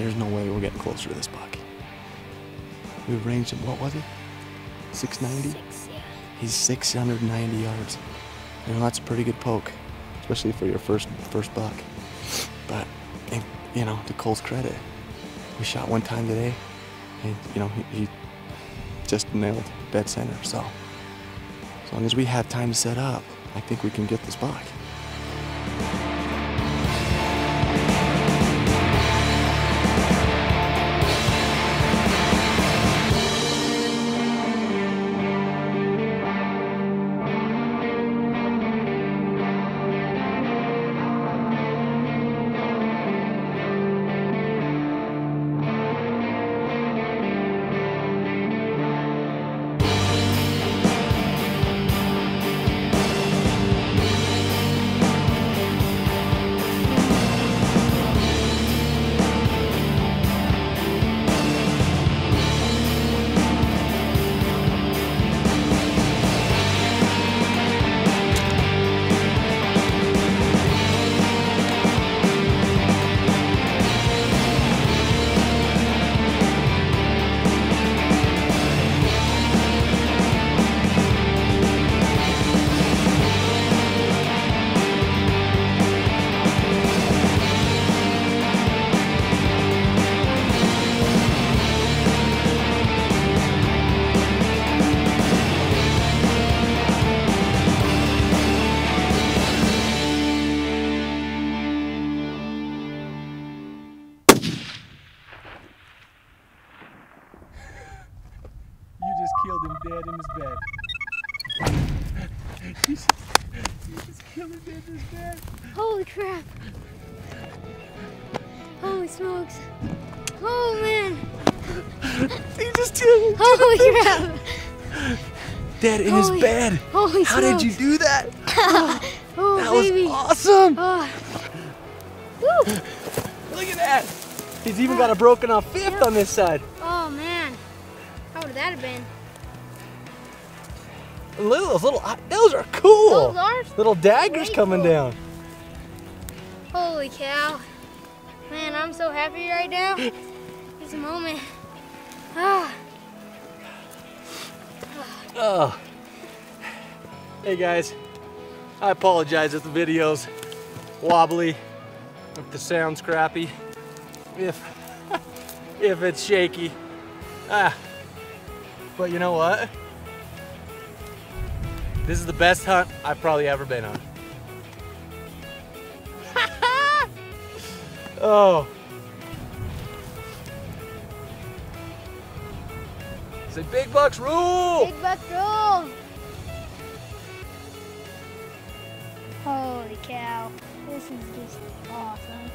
there's no way we're getting closer to this buck. We've ranged him, what was it? 690? Six, yeah. He's 690 yards. You know, that's a pretty good poke, especially for your first first buck. But, and, you know, to Kohl's credit, we shot one time today, and, you know, he, he just nailed dead center. So, as long as we have time to set up, I think we can get this buck. Killed dead in his bed. you, just, you just killed him dead in his bed. Holy crap. Holy smokes. Oh man. He just did Holy crap. dead in Holy- his bed. Holy How did you do that? Oh That was awesome. Oh. Look at that. He's even got a broken off fifth on this side. Oh man. How would that have been? Look at those little, those are cool. Those are Little daggers coming cool. down. Holy cow. Man, I'm so happy right now. It's a moment. Ah. Oh. Hey guys, I apologize if the video's wobbly, if the sound's crappy, if if it's shaky. Ah. But you know what? This is the best hunt I've probably ever been on. oh. Say big bucks rule! Big buck roll. Holy cow. This is just awesome.